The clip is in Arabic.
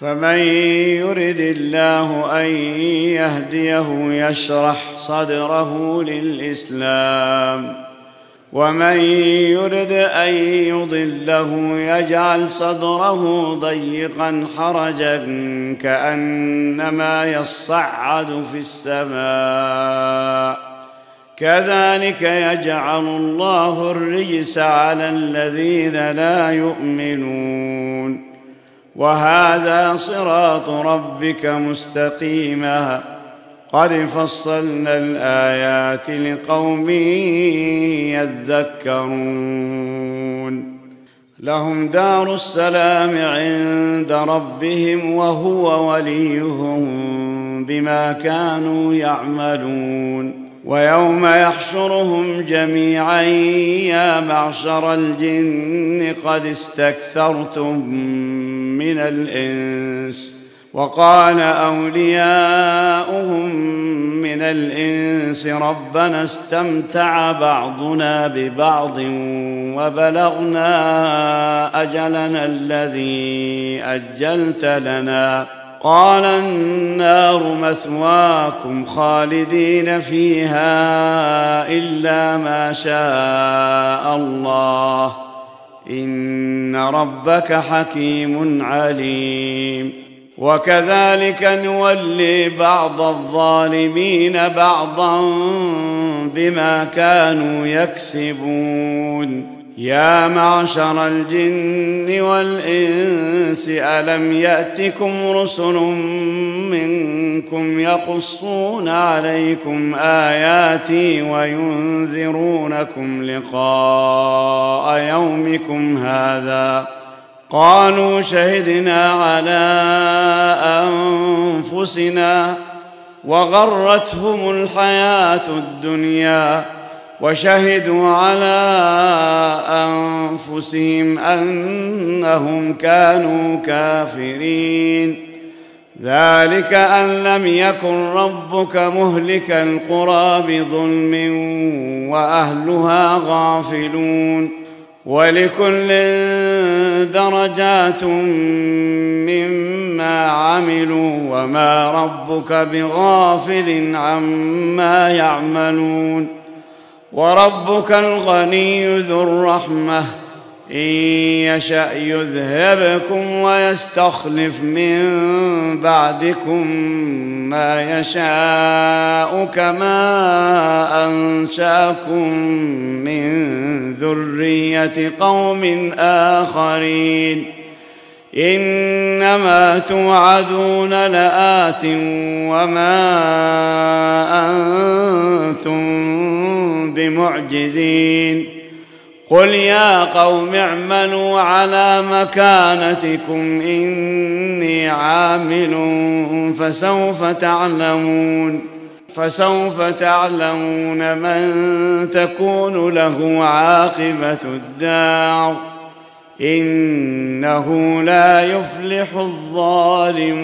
فمن يرد الله أن يهديه يشرح صدره للإسلام. ومن يرد أن يضله يجعل صدره ضيقا حرجا كأنما يصعد في السماء. كذلك يجعل الله الرجس على الذين لا يؤمنون. وهذا صراط ربك مستقيما. قد فصلنا الآيات لقوم يذكرون. لهم دار السلام عند ربهم وهو وليهم بما كانوا يعملون. ويوم يحشرهم جميعا يا معشر الجن قد استكثرتم من الإنس وقال أولياؤهم من الإنس ربنا استمتع بعضنا ببعض وبلغنا أجلنا الذي أجلت لنا قال النار مثواكم خالدين فيها إلا ما شاء الله. إن ربك حكيم عليم. وكذلك نولي بعض الظالمين بعضا بما كانوا يكسبون. يا معشر الجن والإنس ألم يأتكم رسل منكم يقصون عليكم آياتي وينذرونكم لقاء يومكم هذا؟ قالوا شهدنا على أنفسنا وغرتهم الحياة الدنيا. وشهدوا على أنفسهم أنهم كانوا كافرين. ذلك أن لم يكن ربك مهلك القرى بظلم وأهلها غافلون. ولكل درجات مما عملوا وما ربك بغافل عما يعملون. وربك الغني ذو الرحمة. إن يشأ يذهبكم ويستخلف من بعدكم ما يشاء كما أنشأكم من ذرية قوم آخرين. إنما توعدون لآت وما أنتم بمعجزين قل يا قوم اعملوا على مكانتكم إني عامل فسوف تعلمون فسوف تعلمون من تكون له عاقبة الدار إنه لا يفلح الظالمون.